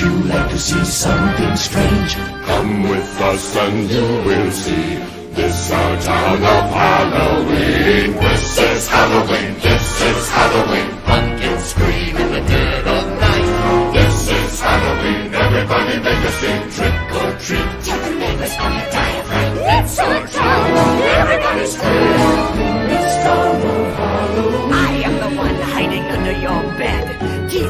you like to see something strange? Come with us and you will see. This our town of Halloween. This is Halloween. This is Halloween. Pumpkins scream in the dead of night. This is Halloween. Everybody make a scene. Trick or treat. Tell the neighbors on your diaphragm. It's our town. Everybody scream.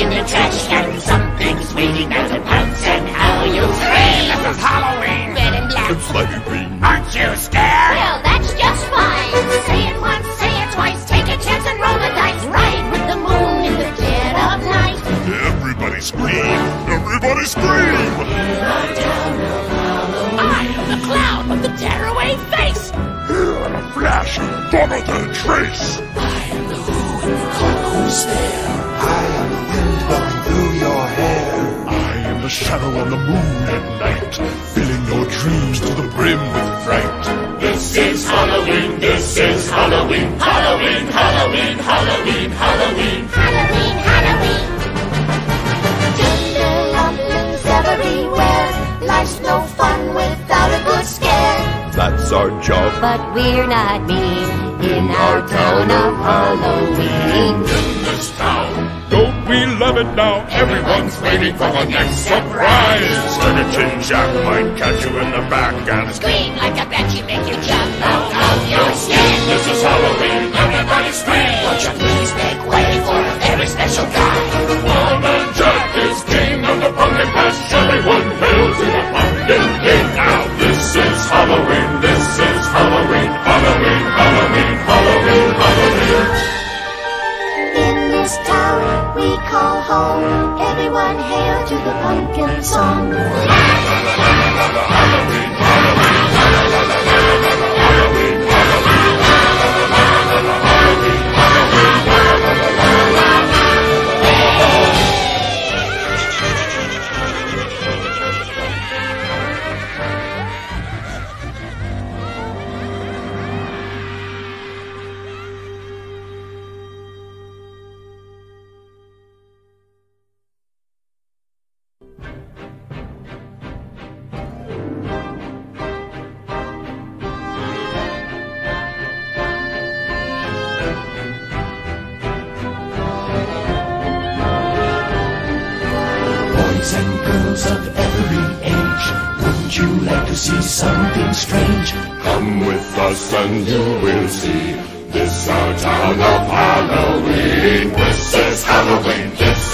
in the trash can. Something's waiting out to pounce and how you scream. This is Halloween. Red and black. It's slimy green. Aren't you scared? Well, that's just fine. Say it once, say it twice. Take a chance and roll the dice. Ride with the moon in the dead of night. Everybody scream! Everybody scream! I am the clown with the tearaway face. Here in a flash, follow the trace! Cold stare, I am brim with fright. This is Halloween, this is Halloween, Halloween, Halloween, Halloween, Halloween. Halloween, Halloween. Tinderlumblings everywhere. Life's no fun without a good scare. That's our job. But we're not mean in our town of Halloween. Love it now? Everyone's waiting for the next surprise. Skeleton Jack might catch you in the back and Scream like a banshee, make you jump out of your skin. This is Halloween, everybody scream! Won't you please make way for a very special guy? Lawman Jack is king of the pumpkin patch. Everyone hail to song. Of every age, wouldn't you like to see something strange? Come with us and you will see. This our town of Halloween. This is Halloween. This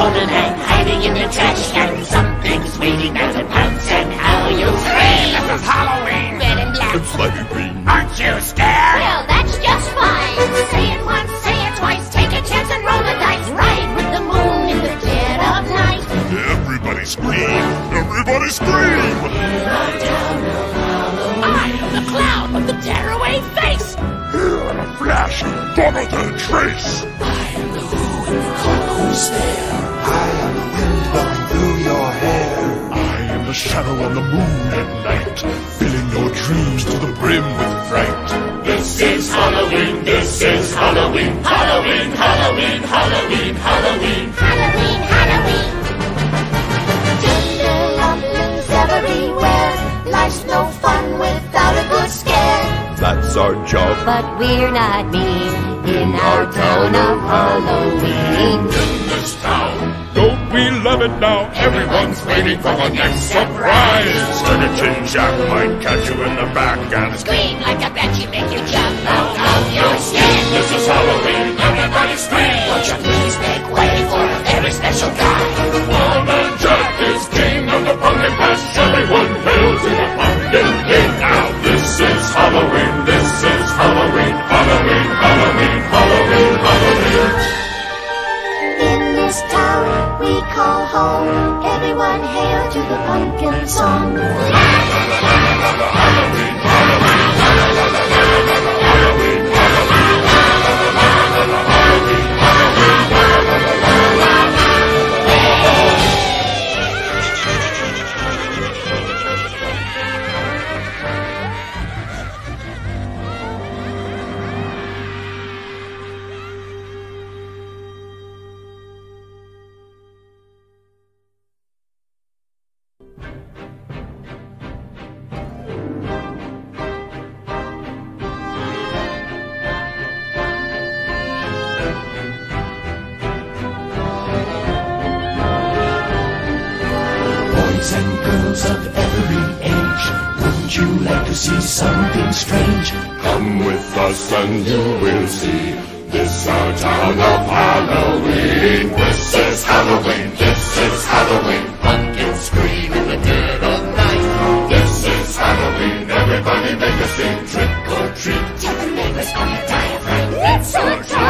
Round that corner and hiding in the trash can. Something's waiting there to pounce and how you scream. This is Halloween. Red and black. It's slimy green. Aren't you scared? Well, that's just fine. Say it once, say it twice. Take a chance and roll the dice. Ride with the moon in the dead of night. Everybody scream! Everybody scream! I am the clown with the tearaway face. Here in a flash, follow the trace! stare. I am the wind blowing through your hair. I am the shadow on the moon at night, filling your dreams to the brim with fright. This is Halloween, this is Halloween, Halloween, Halloween, Halloween, Halloween, Halloween, Halloween. Everywhere, life's no fun without a good scare. That's our job, but we're not mean in our town of Halloween it now? everyone's waiting for the next surprise. Skeleton Jack might catch you in the back and Scream like a banshee, make you jump out of your skin. This is Halloween, everybody scream. Won't you please make way for a very special guy? To the pumpkin song. To see something strange? Come with us and you will see. This our town of Halloween. This is Halloween. This is Halloween. Pumpkins scream in the dead of night. This is Halloween. Everybody make a scene. Trick or treat. Tell the neighbors on the diaphragm. It's our town,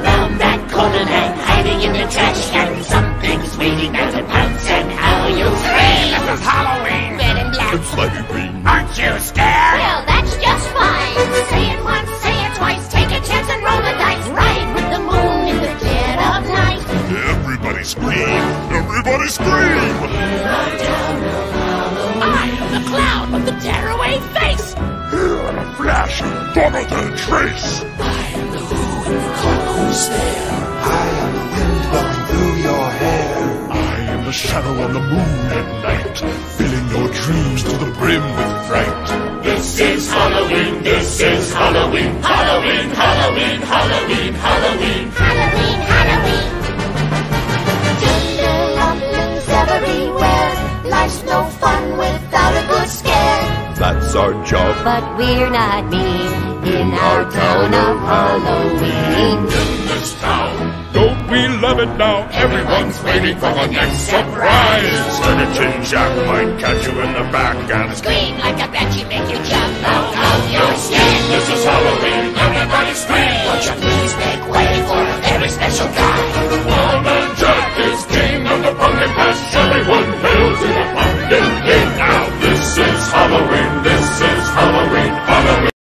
Everybody scream! Everybody scream! I am the clown with the tearaway face. Here in a flash, follow their trace! I am the trace. Who's there? I am the wind blowing through your hair. I am the shadow on the moon at night, filling your dreams to the brim with fright. This is Halloween. This is Halloween. Halloween. Halloween. Halloween. Halloween. Halloween, Halloween. Life's no fun without a good scare. That's our job. But we're not mean in our town of Halloween. In this town, Don't we love it now? everyone's waiting for the next surprise. Skeleton Jack might catch you in the back and Scream like a banshee,